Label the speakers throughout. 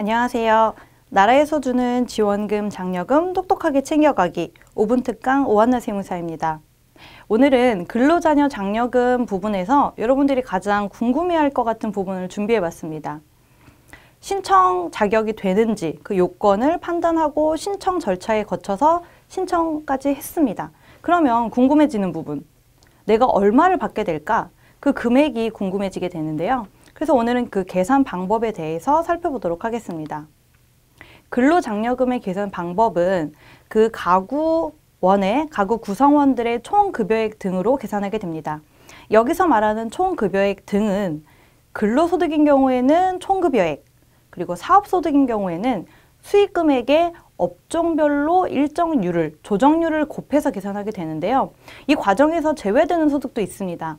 Speaker 1: 안녕하세요. 나라에서 주는 지원금, 장려금 똑똑하게 챙겨가기 5분 특강 오한나 세무사입니다. 오늘은 근로자녀 장려금 부분에서 여러분들이 가장 궁금해할 것 같은 부분을 준비해봤습니다. 신청 자격이 되는지 그 요건을 판단하고 신청 절차에 거쳐서 신청까지 했습니다. 그러면 궁금해지는 부분, 내가 얼마를 받게 될까? 그 금액이 궁금해지게 되는데요. 그래서 오늘은 그 계산 방법에 대해서 살펴보도록 하겠습니다. 근로장려금의 계산 방법은 그 가구원의 가구 구성원들의 총급여액 등으로 계산하게 됩니다. 여기서 말하는 총급여액 등은 근로소득인 경우에는 총급여액, 그리고 사업소득인 경우에는 수익금액의 업종별로 일정률을, 조정률을 곱해서 계산하게 되는데요. 이 과정에서 제외되는 소득도 있습니다.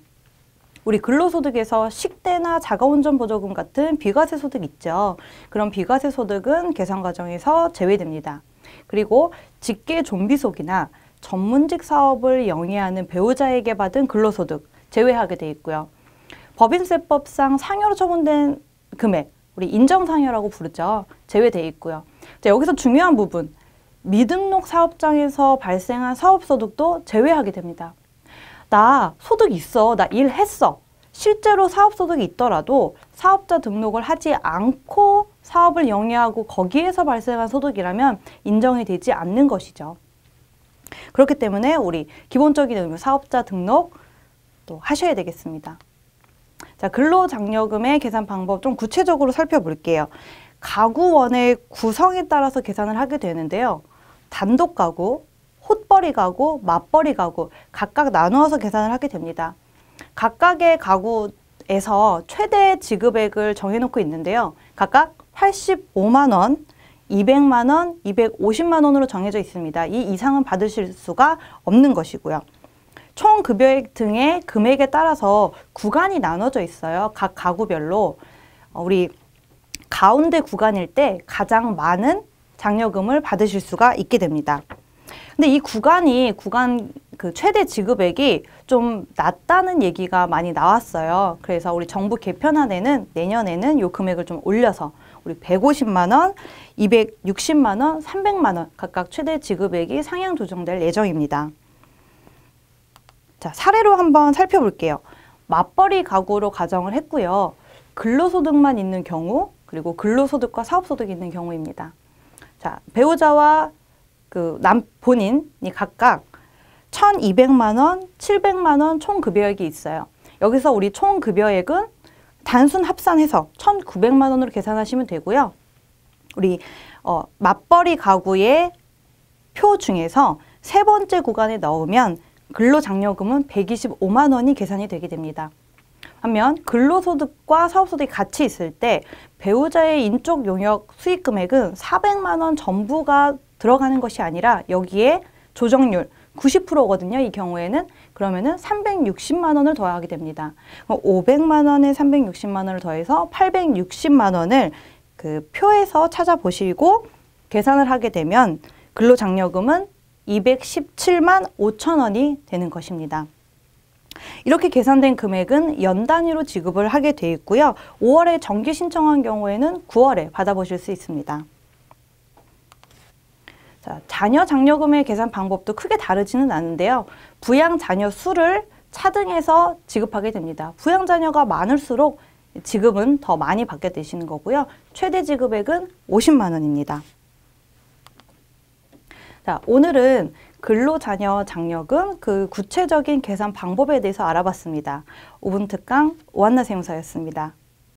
Speaker 1: 우리 근로소득에서 식대나 자가운전 보조금 같은 비과세 소득 있죠. 그런 비과세 소득은 계산 과정에서 제외됩니다. 그리고 직계 좀비속이나 전문직 사업을 영위하는 배우자에게 받은 근로소득 제외하게 돼 있고요. 법인세법상 상여로 처분된 금액, 우리 인정상여라고 부르죠. 제외돼 있고요. 자, 여기서 중요한 부분, 미등록 사업장에서 발생한 사업소득도 제외하게 됩니다. 나 소득 있어. 나 일했어. 실제로 사업소득이 있더라도 사업자 등록을 하지 않고 사업을 영위하고 거기에서 발생한 소득이라면 인정이 되지 않는 것이죠. 그렇기 때문에 우리 기본적인 의무 사업자 등록 또 하셔야 되겠습니다. 자, 근로장려금의 계산 방법 좀 구체적으로 살펴볼게요. 가구원의 구성에 따라서 계산을 하게 되는데요. 단독 가구, 헛벌이 가구, 맞벌이 가구 각각 나누어서 계산을 하게 됩니다. 각각의 가구에서 최대 지급액을 정해놓고 있는데요. 각각 85만 원, 200만 원, 250만 원으로 정해져 있습니다. 이 이상은 받으실 수가 없는 것이고요. 총 급여액 등의 금액에 따라서 구간이 나눠져 있어요. 각 가구별로. 어, 우리 가운데 구간일 때 가장 많은 장려금을 받으실 수가 있게 됩니다. 근데 이 구간이 구간 그 최대 지급액이 좀 낮다는 얘기가 많이 나왔어요. 그래서 우리 정부 개편안에는 내년에는 요 금액을 좀 올려서 우리 150만 원, 260만 원, 300만 원 각각 최대 지급액이 상향 조정될 예정입니다. 자, 사례로 한번 살펴볼게요. 맞벌이 가구로 가정을 했고요. 근로소득만 있는 경우, 그리고 근로소득과 사업소득이 있는 경우입니다. 자, 배우자와 그 남 본인이 각각 1,200만 원, 700만 원 총 급여액이 있어요. 여기서 우리 총 급여액은 단순 합산해서 1,900만 원으로 계산하시면 되고요. 우리 어, 맞벌이 가구의 표 중에서 세 번째 구간에 넣으면 근로장려금은 125만 원이 계산이 되게 됩니다. 반면 근로소득과 사업소득이 같이 있을 때 배우자의 인적 용역 수익금액은 400만 원 전부가 들어가는 것이 아니라 여기에 조정률 90%거든요. 이 경우에는 그러면은 360만 원을 더하게 됩니다. 500만 원에 360만 원을 더해서 860만 원을 그 표에서 찾아보시고 계산을 하게 되면 근로장려금은 217만 5천 원이 되는 것입니다. 이렇게 계산된 금액은 연 단위로 지급을 하게 돼 있고요. 5월에 정기 신청한 경우에는 9월에 받아보실 수 있습니다. 자, 자녀 장려금의 계산 방법도 크게 다르지는 않은데요. 부양 자녀 수를 차등해서 지급하게 됩니다. 부양 자녀가 많을수록 지급은 더 많이 받게 되시는 거고요. 최대 지급액은 50만 원입니다. 자, 오늘은 근로자녀 장려금 그 구체적인 계산 방법에 대해서 알아봤습니다. 5분 특강 오한나 세무사였습니다.